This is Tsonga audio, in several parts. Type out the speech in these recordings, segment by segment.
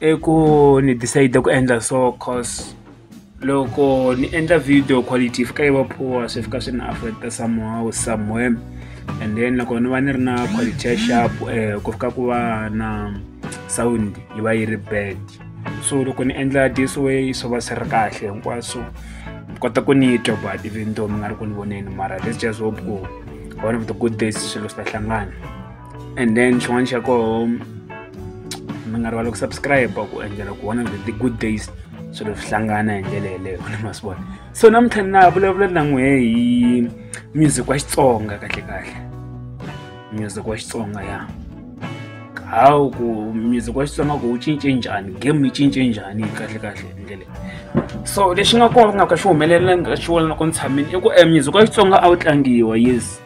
i ku ni decide ku endla so cause loko ni endla video quality fika yi va poa se fika swi ni affecta somehow somewhere and then loko ni va ni ri na quality ya sharp eh, ku fika ku va na sound yi va yi ri bad so loko ni endla this way swo va swi ri kahle hinkwaswo mi kota ku ni twa but even though mi nga ri ku ni voneni mara let's just hope ku one of the good days swilo swi ta hlangana and then xin'wana xa koho mi nga ri va loko subscribe ku endlela ku one of the good days swilo swi hlangana hi ndlela yeleyo ku nama swi vona so namuntlha ni na vulavula na n'wehe hi music wa xitsonga kahle kahle music wa xitsonga ya hawu ku music wa xitsonga ku wu cince njhani game yi cince njhani kahle kahle hi ndlela so lexi nga kona nga ka xi humelela nga xi vona loko ni tshamini i ku e music wa xitsonga a wu tlangiwa yes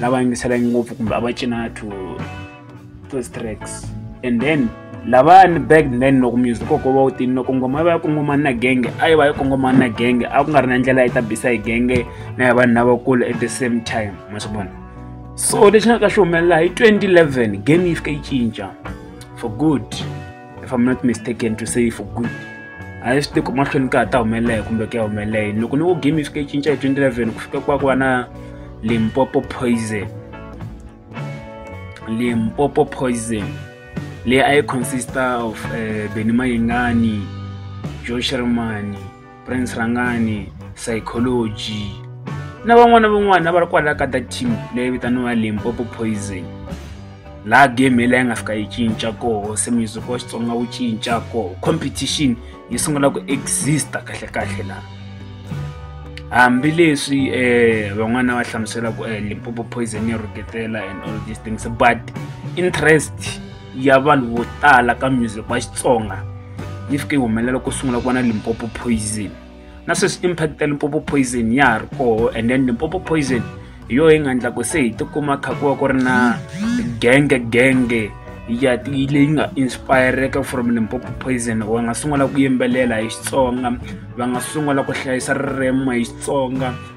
lava yingiselangi ngopfu kumbe a va cina to those tracks and then lavani back then loko music koko va wu tini loko ngoma yi va yi kongomani na genge a yi va yi kongomani na genge a ku nga ri na ndlela yi ta bisa hi genge na hi vanhu lavakulu at the same time ma swi vona so lexi nga ka xi humelela hi 2011 game yi fika yi cinca for good if im not mistaken to say for good a yi swi tiko mahlweni ka ha ta humelela hi kumbe ku ya humelela yini loko ni ku game yi fika yi cinca hi 2011 ku fika ku va ku va na limpopo poison limpopo poison le a consista of uh, eh, beni mayengani josherman prince rangani psychology na van'wana van'wana va ri kwala ka da team leyi vitaniwa limpopo poison laha game leyi nga fika yi cinca koho se musiku wa xitsonga wu cinca koho competition yi sungula ku exist kahlekahle laha hambileswi um van'wana va hlamuselaku um eh, limpopo poison yi rhuketela and all these things but interest ya vanhu vo tala ka music wa xitsonga yi fike yi humelela ku sungula ku va na limpopo poison na sweswi impact ya limpopo poison ya ha ri koho and then limpopo poison hi yo yi nga endlaku se hi tikuma khakuwa ku ri na genge genge ya leyi nga inspireka from limpopo poison va nga sungula ku yimbelela hi xitsonga va nga sungula ku hlayisa ririmo hi xitsonga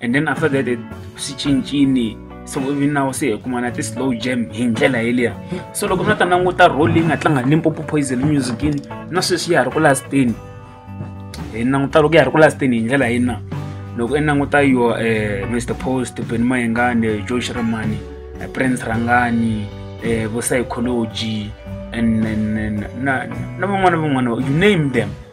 and then after that swi cincini so ivi now se hi kuma na ti-slow jam hi ndlela yeliya so loko mi na ta languta role leyi nga tlanga limpopo poison musicini na sweswi ya ha ri ku lasteni hi languta loko ya ri ku lasteni hi ndlela yina loko i languta yo um eh, mr post ben mayengani josh ramani eh, prince rangani um eh, vo psychology na van'wana na van'wana you name them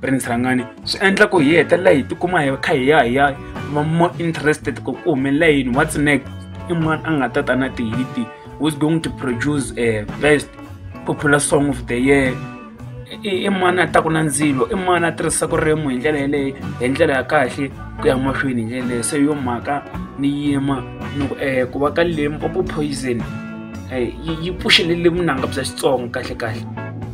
prince rangani swi endla ku hi hetelela hi tikuma hi kha hi ya hi ya va more interested ku ku humelela yini what's next i mani a nga ta ta na ti-hit whois going to produce a eh, best popular song of the year i mani a taku na ndzilo i mani a tirhisa ku rimu hi ndlela yeleyo hi ndlela ya kahle ku ya mahlweni hi ndlela yeleyo se yo mhaka ni yima ni ku um ku va ka limpopo poison yi pfuxelele vunanga bya xitsonga kahle kahle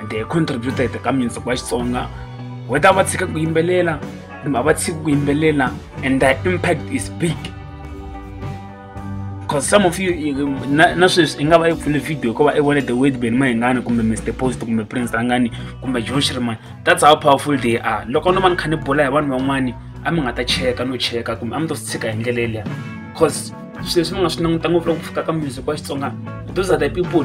ende hi contributa hi teka music wa xitsonga whether a va tshika ku yimbelela kumbe a va tshiki ku yimbelela and the impact is big because some of you na sweswi i nga va i pfule video hikuva i vone the wadban mahingani kumbe mr post kumbe prince angani kumbe joshriman that's how powerful they are loko no va ni kha ni bula hi vanhu van'wani a mi nga ta cheka no cheka kumbe a mi ta swi tshika hi ndlela yeliya because sweswi mi nga swi languta ngopfu loko ku fika ka music wa xitsonga those are the people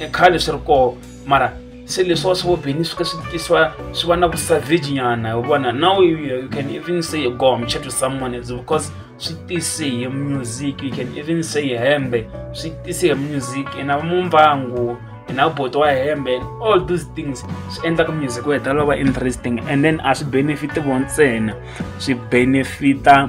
e khale swi ri koho mara se leswiwa swi vobini swi ka swi swa swi va na ku savagenyana hi now you, can even say go and chat with someone else because swi tise hi music you can even say hembe swi tise hi music na mumbangu na boto wa hembe and all those things swi endlaka music ku hetelela va interesting and then a swi benefit vona ntsena swi benefita